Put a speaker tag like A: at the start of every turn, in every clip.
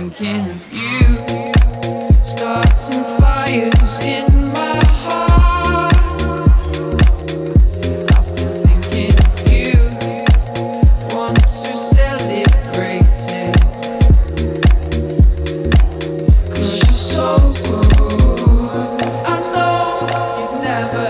A: thinking of you starts and fires in my heart. I've been thinking of you, want to celebrate you're so. I know you'd never.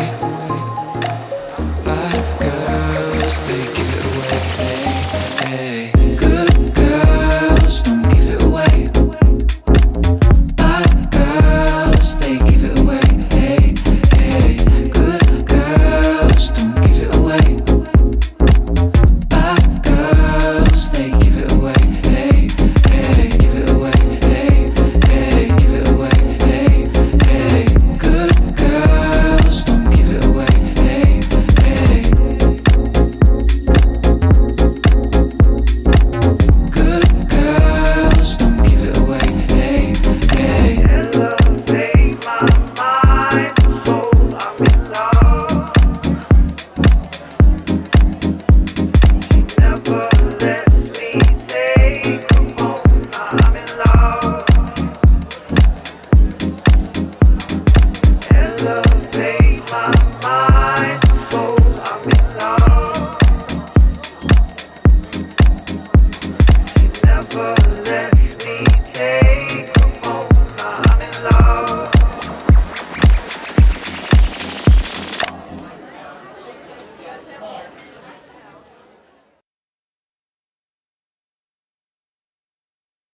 A: light.